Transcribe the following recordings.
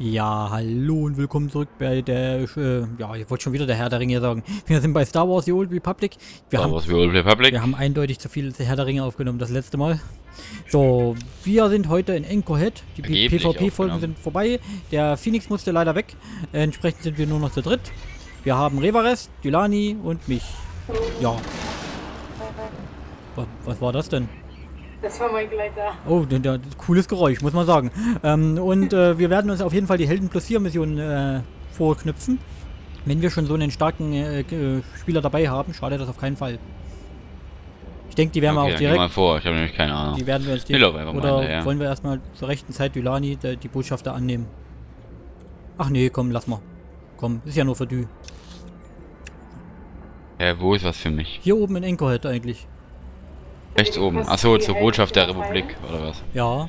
Ja, hallo und willkommen zurück bei der, äh, ja, ich wollte schon wieder der Herr der Ringe sagen. Wir sind bei Star Wars The Old Republic. Wir, Star haben, Wars The Old Republic. wir haben eindeutig zu viel Herr der Ringe aufgenommen das letzte Mal. So, wir sind heute in Anchorhead. Die PvP-Folgen sind vorbei. Der Phoenix musste leider weg. Entsprechend sind wir nur noch zu dritt. Wir haben Revares, Dylani und mich. Ja. Was, was war das denn? Das war mein Gleiter. Oh, der, der, cooles Geräusch, muss man sagen. Ähm, und äh, wir werden uns auf jeden Fall die Helden plus 4 Mission äh, vorknüpfen. Wenn wir schon so einen starken äh, äh, Spieler dabei haben, schadet das auf keinen Fall. Ich denke, die werden wir okay, auch dann geh mal direkt. vor, ich habe nämlich keine Ahnung. Die werden wir uns lauf einfach mal Oder hinterher. wollen wir erstmal zur rechten Zeit Dylani, der, die Botschafter annehmen? Ach nee, komm, lass mal. Komm, ist ja nur für Dü. Ja, wo ist was für mich? Hier oben in Anchorhead eigentlich. Rechts oben. Achso, zur Botschaft der Republik, oder was? Ja.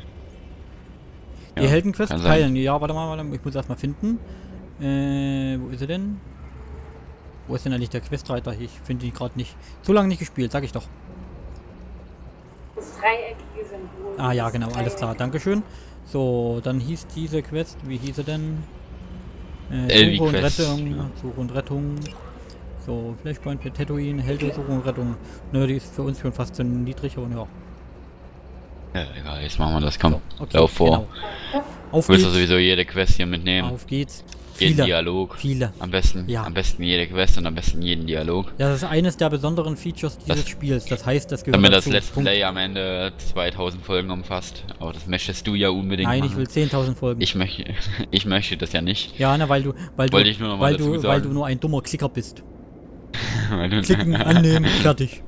Die Ja, Heldenquest teilen. Ja, warte mal, warte mal, ich muss erstmal finden. Äh, wo ist er denn? Wo ist denn eigentlich der Questreiter? Ich finde ihn gerade nicht. Zu lange nicht gespielt, sag ich doch. Das dreieckige Symbol. Ah ja, genau, alles klar. Dankeschön. So, dann hieß diese Quest, wie hieß sie denn? Äh, Suche und Quest. Rettung, Suche und Rettung. So, Flashpoint für Tatooine, und Rettung. Nö, die ist für uns schon fast zu niedrig, aber ja. Ja, egal, jetzt machen wir das, komm. So, okay, Lauf vor. genau. Auf Du willst ja sowieso jede Quest hier mitnehmen. auf geht's. jeden Viele, Dialog. viele. Am besten, Ja. am besten jede Quest und am besten jeden Dialog. Ja, das ist eines der besonderen Features dieses Das- Spiels. Das heißt, das gehört Damit das. Let's Punkt. Play am Ende 2000 Folgen umfasst. Aber das möchtest du ja unbedingt Nein, machen. ich will 10.000 Folgen. Ich möchte, ich möchte das ja nicht. ja, na, weil du, weil du, Wollte ich nur noch mal weil du, weil du nur ein dummer Klicker bist. Klicken, annehmen, fertig.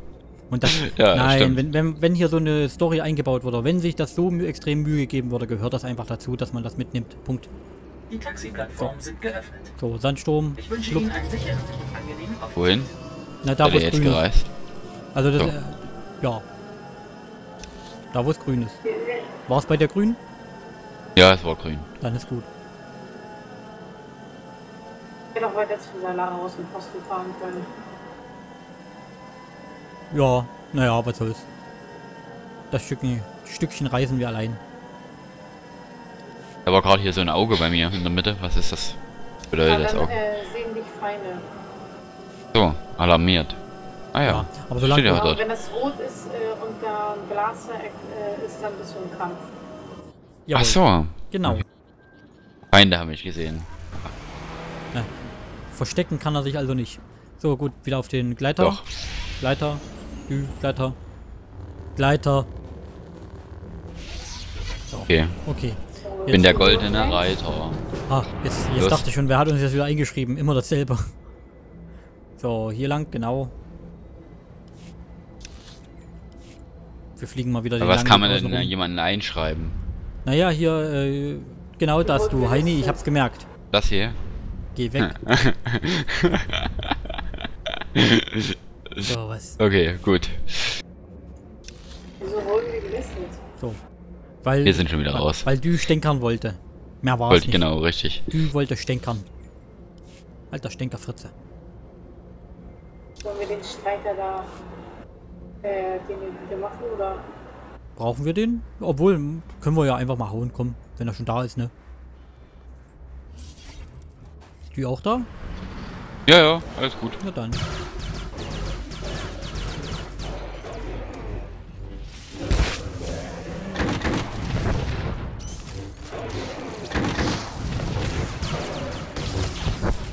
Und das, Ja, nein, wenn, wenn, wenn hier so eine Story eingebaut wurde, wenn sich das so mü extrem Mühe gegeben würde, gehört das einfach dazu, dass man das mitnimmt. Punkt. Die Taxiplattformen sind geöffnet. So, Sandsturm. Ich wünsche. Ihnen einen sicheren und angenehmen Aufenthalt. Wohin? Na, da wo es grün ist. gereist? Also das, So. äh, ja. Da wo es grün ist. War es bei der grün? Ja, es war grün. Dann ist gut. Ich hätte auch weiter zu Salara aus dem Posten fahren können. Ja, naja, was soll's. Das Stückchen, Stückchen reisen wir allein. Da war gerade hier so ein Auge bei mir in der Mitte. Was ist das? Bedeutet Aber das Auge? äh, sehen dich Feinde. So, alarmiert. Ah ja. Ja, aber solange ja wenn das rot ist äh, und da ein Glasdreieck äh, ist, dann bist du im Kampf. Jawohl, Ach so. Genau. Feinde habe ich gesehen. Ja. Verstecken kann er sich also nicht. So, gut, wieder auf den Gleiter. Doch. Gleiter. Dü, Gleiter. Gleiter. So, Okay. okay. Ich bin der goldene Reiter. Ah, jetzt, jetzt Los. dachte ich schon, wer hat uns jetzt wieder eingeschrieben? Immer dasselbe. So, hier lang, genau. Wir fliegen mal wieder den Aber was kann man denn rum. jemanden einschreiben? Naja, hier, äh, genau das, du Heini, ich hab's gemerkt. Das hier? Geh weg. so, was? Okay, gut. Wieso wurden wir gelistet? So. Weil, Wir sind schon wieder weil, raus. Weil du stänkern wollte. Mehr war es Wollte nicht. genau, richtig. Du wollte stänkern. Alter Stänkerfritze. Sollen wir den Streiter da, äh, den wir machen oder? Brauchen wir den? Obwohl, können wir ja einfach mal hauen, komm. Wenn er schon da ist, ne? Ist die auch da? Ja, ja, alles gut. Na dann.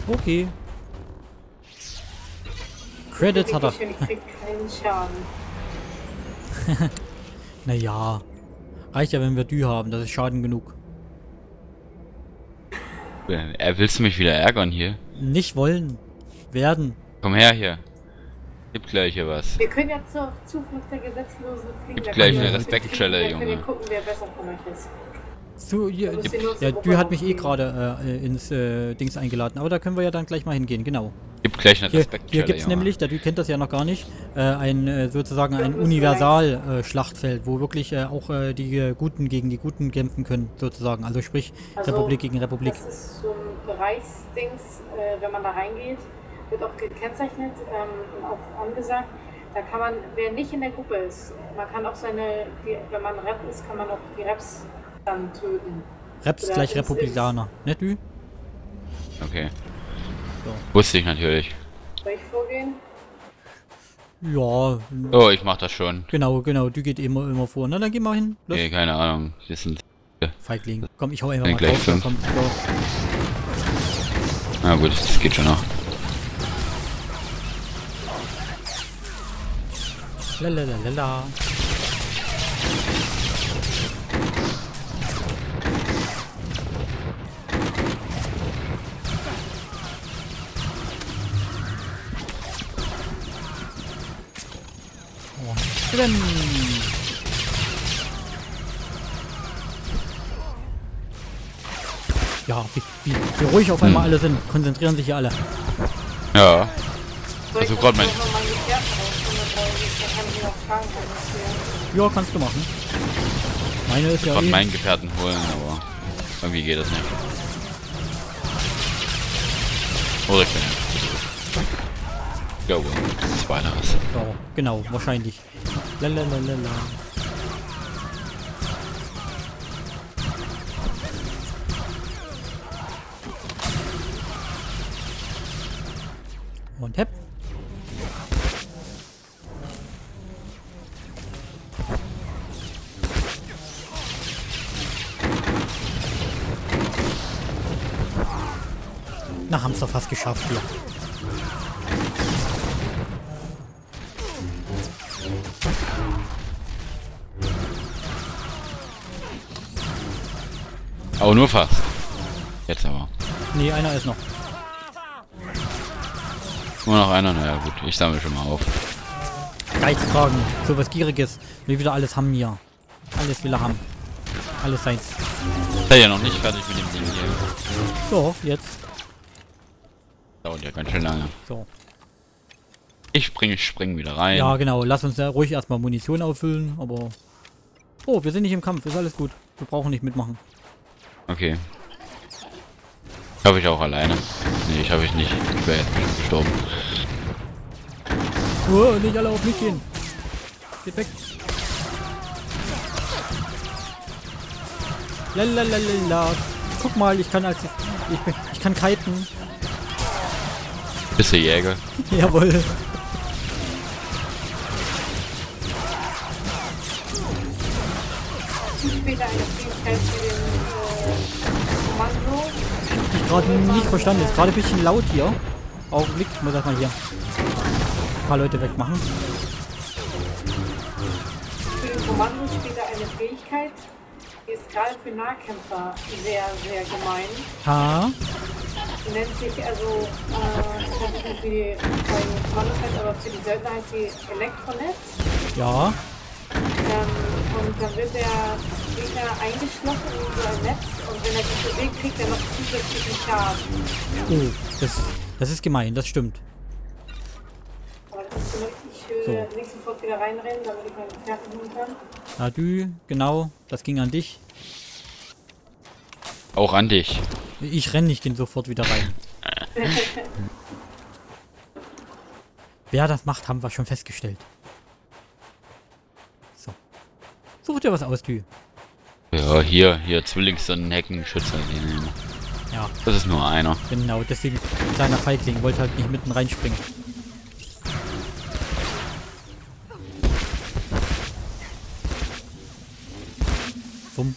Okay. Credits hat er. Ich krieg keinen Schaden. Naja. Reicht ja, wenn wir Dü haben. Das ist Schaden genug. Er willst du mich wieder ärgern hier? Nicht wollen. Werden. Komm her hier. Gib gleich hier was. Wir können ja zur Zuflucht der Gesetzlosen fliegen. Gibt Da gleich eine da können wir Junge. gucken, wer besser von euch ist. So, ja, ja, Dü hat mich eh gerade äh, ins äh, Dings eingeladen. Aber da können wir ja dann gleich mal hingehen, genau. Gib gleich eine Hier, Respektschelle, hier gibt es nämlich, der Dü kennt das ja noch gar nicht, äh, ein äh, sozusagen ein Universal-Schlachtfeld, wo wirklich äh, auch äh, die äh, Guten gegen die Guten kämpfen können, sozusagen. Also sprich Also, Republik gegen Republik. Das ist so ein Bereichsdings, äh, wenn man da reingeht, wird auch gekennzeichnet ähm, und auch angesagt. Da kann man, wer nicht in der Gruppe ist, man kann auch seine, die, wenn man Rep ist, kann man auch die Reps dann töten. Reps Oder gleich Republikaner. Ne, du? Okay. So. Wusste ich natürlich. Soll ich vorgehen? Ja, Oh, ich mach das schon. genau, genau. Du geht immer, immer vor. Na, dann geh mal hin. Los. Nee, keine Ahnung. Wir sind. Feigling. Komm, ich hau einfach mal gleich drauf. Fünf. komm, so. Na gut, das geht schon noch. Lalalala. Drin. Ja, wie, wie, wie ruhig auf einmal Hm. alle sind. Konzentrieren sich hier alle. Ja. Also ich noch mein- ich- ich Ja, kannst du machen. Meine ist ja Gerade eh- meinen Gefährten holen, aber irgendwie geht das nicht. Oder ich bin ja. Ja, wohl. Das war anderes. So, genau, wahrscheinlich. Lalalala. Und hepp. Na, haben's doch fast geschafft hier. Aber nur fast. Jetzt aber. Nee, einer ist noch. Nur noch einer, naja gut, ich sammle schon mal auf. Geizkragen, sowas Gieriges. Will wieder alles haben hier. Alles will er haben. Alles seins. Ich bin ja noch nicht fertig mit dem Ding hier. So, jetzt. Dauert ja ganz schön lange. So. Ich springe, ich spring wieder rein. Ja, genau. Lass uns ja ruhig erstmal Munition auffüllen, aber. Oh, wir sind nicht im Kampf, ist alles gut. Wir brauchen nicht mitmachen. Okay. Habe ich auch alleine. Nee, ich habe ich nicht. Ich wäre jetzt gestorben. Oh, nicht alle auf mich gehen. Geht weg. Lalalala. Guck mal, ich kann als ich, bin, ich kann kiten. Bist du Jäger? Jawohl. Später eine Fähigkeit Kommando. Ich gerade nicht verstanden. Ist gerade ein bisschen laut hier. Augenblick, ich muss das mal hier ein paar Leute wegmachen. Für den Kommando später eine Fähigkeit. Die ist gerade für Nahkämpfer sehr, sehr gemein. Ha. Die nennt sich also, äh, ich weiß nicht wie die bei heißt, aber für die Söldner heißt die Elektronetz. Ja. Ähm, und dann wird der Gegner eingeschlossen in so ein Netz und wenn er sich bewegt, kriegt er noch zusätzlichen Schaden. Oh, das, das ist gemein, das stimmt. Aber das ist zumindest, ich will nicht sofort wieder reinrennen, damit ich meinen Gefährten holen kann. Na du, genau, das ging an dich. Auch an dich. Ich renn nicht den sofort wieder rein. Wer das macht, haben wir schon festgestellt. So. Such dir was aus, Dü. Ja, hier, hier, Zwillingssonnenheckenschützer. Ja, Das ist nur einer. genau, deswegen kleiner Feigling, wollte halt nicht mitten reinspringen. Bumm.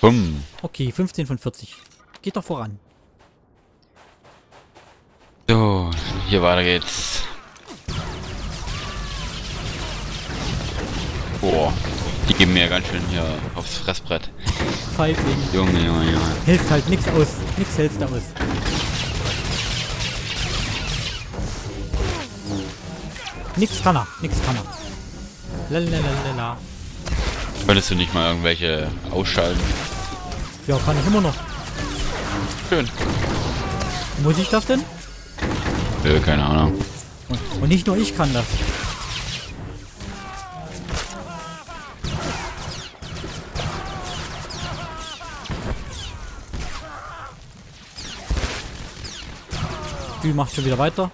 Bumm. Okay, 15 von 40. Geht doch voran. So, hier weiter geht's. Boah, geben mir ganz schön hier aufs Fressbrett. Feigling. Junge, Junge, Junge. Hilft halt nichts aus. Nichts da aus. Nix kann er. Nix kann er. Lalalala. Könntest du nicht mal irgendwelche ausschalten? Ja, kann ich immer noch. Schön. Muss ich das denn? Nö, keine Ahnung. Und, und nicht nur ich kann das. Die macht schon wieder weiter.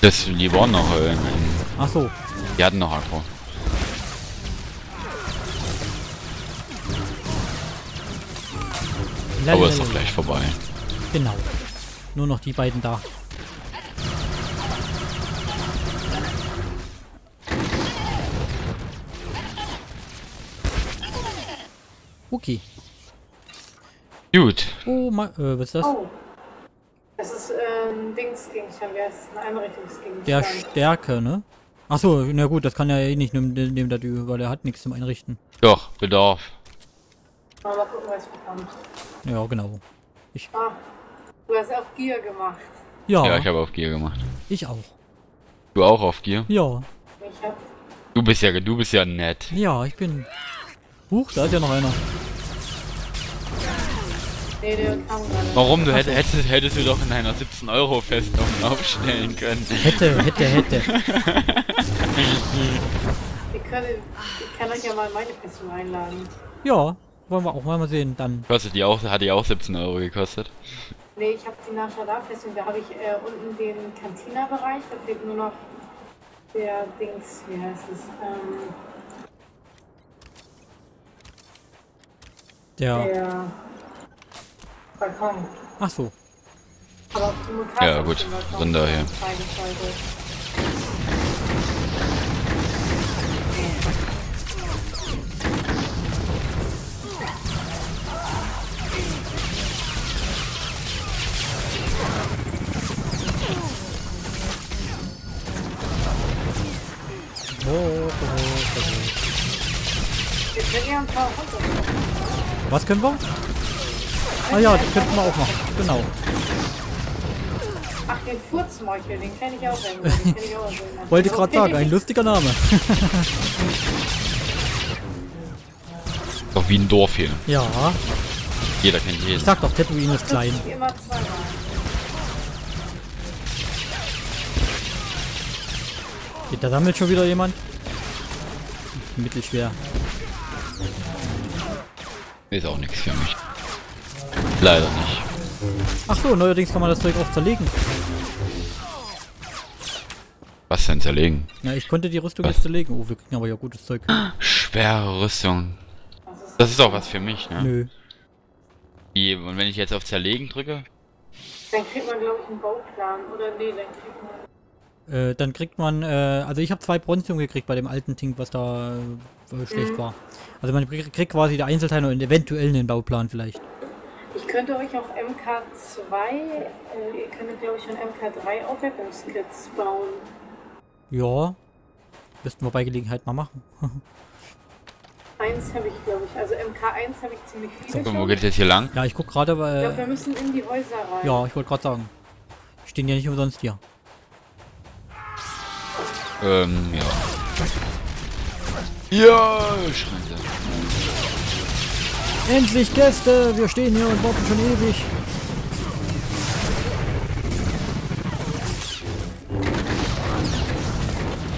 Das, die waren noch, äh, Ach so. die hatten noch Akku. Aber ist doch gleich vorbei. Genau. Nur noch die beiden da. Okay. Gut. Oh, ma äh, was ist das? Oh. Äh, ein Dingsgegenstand, wer ist ein Einrichtungsgegenstand? Der Stärke, ne? Achso, na gut, das kann er eh nicht nehmen, nehmen der Dü, weil er hat nichts zum Einrichten. Doch, Bedarf. Mal, mal gucken, was bekommt. Ja, genau. Ah, du hast auf Gier gemacht. Ja, Ja, ich habe auf Gier gemacht. ich auch. Du auch auf Gier? Ja, Ich hab. Du bist ja, du bist ja nett. ja, ich bin... Huch, da ist ja noch einer. Nee, der kam gerade. Warum? Du hätt, hättest, hättest du doch in einer 17 Euro Festung aufstellen können. Hätte, hätte, hätte. Ich, kann, ich kann euch ja mal in meine Festung einladen. Ja, wollen wir auch mal sehen, dann. Kostet die auch, hat die auch 17 Euro gekostet. Nee, ich habe die Nashadar-Festung, da habe ich äh, unten den Cantina-Bereich, da fehlt nur noch der Dings, wie heißt es? Ähm, Der... der Balkon. Ach so. Ja, gut, von daher. Was können wir? Ah ja, das könnten wir auch machen. Genau. Ach, den Furzmeuchel, den kenne ich auch kenn ich auch. Wollte gerade sagen, ein lustiger Name. Doch wie ein Dorf hier. Ja, Jeder kennt jeden. ich sag doch, Tatooine ist klein. Geht da sammelt schon wieder jemand? Mittelschwer. Ist auch nichts für mich. Leider nicht. Ach so, neuerdings kann man das Zeug auch zerlegen. Was denn zerlegen? Ja, ich konnte die Rüstung Was? jetzt zerlegen. Oh, wir kriegen aber ja gutes Zeug. Schwere Rüstung. Das ist auch was für mich, ne? Nö. Wie, und wenn ich jetzt auf Zerlegen drücke? Dann kriegt man, glaube ich, einen Bauplan. Oder nee, dann kriegt man. Äh, dann kriegt man, äh, also ich habe zwei Bronzium gekriegt bei dem alten Ding, was da äh, schlecht war. Also man krieg- kriegt quasi die Einzelteile und eventuell einen Bauplan vielleicht. Ich könnte euch auch MK2, äh, ihr könntet, glaube ich, schon MK3 Aufwertungskits bauen. Ja. Müssten wir bei Gelegenheit mal machen. Eins habe ich, glaube ich, also MK1 habe ich ziemlich viele So, wo geht es jetzt hier lang? ja, ich guck gerade, Ich glaube, wir äh, müssen in die Häuser rein. ja, ich wollte gerade sagen. Stehen ja nicht umsonst hier. Ähm, ja. Ja, schreien sie. Endlich Gäste! Wir stehen hier und warten schon ewig.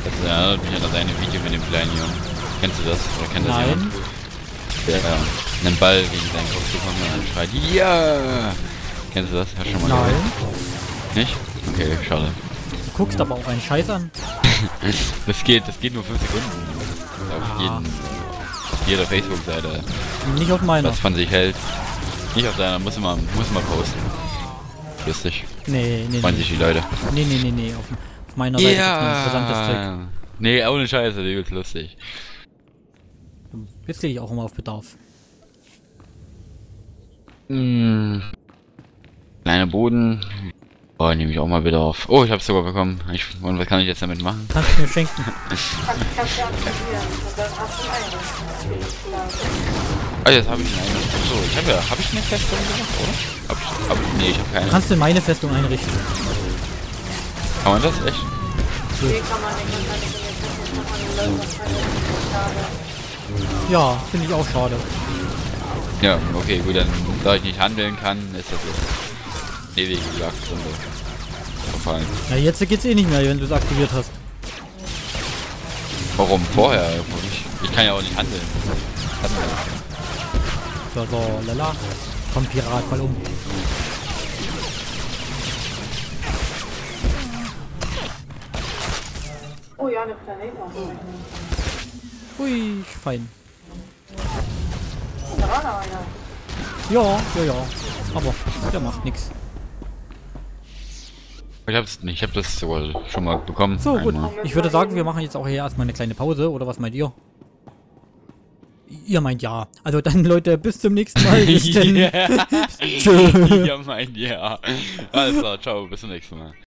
Das erinnert mich an das eine Video mit dem kleinen Jungen. Kennst du das? Oder kennt das Nein. jemand? Der einen Ball gegen seinen Kopf bekommt und dann schreit, ja! Kennst du das? Hast du schon mal Nein. gehört? Nicht? Okay, schade. Du guckst aber auch einen Scheiß an. Das geht, das geht nur 5 Sekunden. Auf, Ah. jeden, jeder Facebook-Seite, Nicht auf meiner. was von sich hält. Nicht auf deiner, muss man, muss man posten. Lustig. Nee, nee, Freuen nee. sich die Leute. Nee, nee, nee, nee. Auf, auf meiner Seite gibt's nur interessantes Zeug. Nee, ohne Scheiße, die ist lustig. Jetzt gehe ich auch immer auf Bedarf. Hm. Kleiner Boden. Oh, nehme ich auch mal wieder auf. Oh, ich hab's sogar bekommen. Ich, und was kann ich jetzt damit machen? Kannst du mir schenken? Ah, jetzt habe ich eine. So, ich habe ja. Habe ich eine Festung gemacht, oder? Hab ich, hab ich, nee, ich habe keine. Kannst du meine Festung einrichten? Kann man das echt? Schade. Ja, finde ich auch schade. Ja, okay, gut, dann da ich nicht handeln kann, ist das jetzt ewige Jagdrunde verfallen. Ja, jetzt geht's eh nicht mehr, wenn du es aktiviert hast. Warum? Vorher? Ich, ich kann ja auch nicht handeln. So, so, lala. Komm, Pirat, fall um. Oh ja, eine Planetenaufzeichnung. Ui, fein. Da war noch einer. Ja, ja, ja. Aber der macht nichts. Ich hab's nicht, ich hab das sogar schon mal bekommen. So, gut. einmal. Ich würde sagen, wir machen jetzt auch hier erstmal eine kleine Pause, oder was meint ihr? Ihr meint ja. Also dann, Leute, bis zum nächsten Mal. Bis denn. Ja. Tschö. ja, klar, ciao, bis zum nächsten Mal.